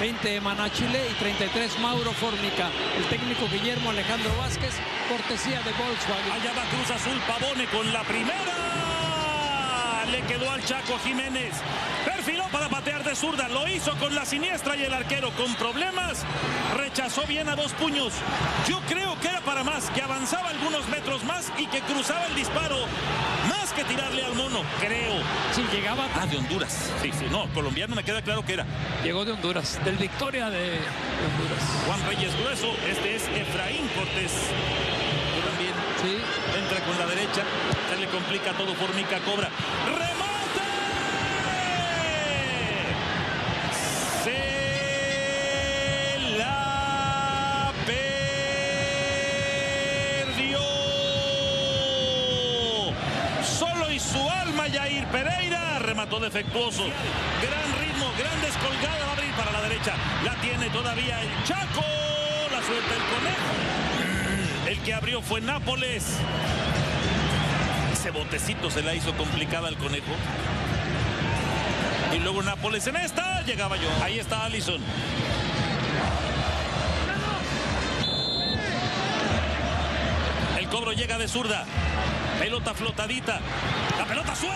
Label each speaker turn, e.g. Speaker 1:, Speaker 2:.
Speaker 1: 20 Manachile y 33 Mauro Formica. El técnico Guillermo Alejandro Vázquez, cortesía de Volkswagen.
Speaker 2: Allá va Cruz Azul, Pavone con la primera. Le quedó al Chaco Jiménez. Perfiló para patear de zurda. Lo hizo con la siniestra y el arquero con problemas. Rechazó bien a dos puños. Yo creo que era para más, que avanzaba algunos metros más y que cruzaba el disparo. Que tirarle al mono, creo.
Speaker 1: Sí, llegaba.
Speaker 2: Ah, de Honduras. Sí, sí, no, colombiano me queda claro que era.
Speaker 1: Llegó de Honduras, del Victoria de, de Honduras.
Speaker 2: Juan Reyes Grueso, este es Efraín Cortés. También
Speaker 1: Sí.
Speaker 2: entra con la derecha, se le complica todo, Formica cobra. Alma Yair Pereira remató defectuoso. Gran ritmo, gran descolgada va a abrir para la derecha. La tiene todavía el Chaco. La suelta el conejo. El que abrió fue Nápoles. Ese botecito se la hizo complicada al conejo. Y luego Nápoles en esta. Llegaba yo. Ahí está Allison. El cobro llega de zurda. Pelota flotadita. La pelota suelta.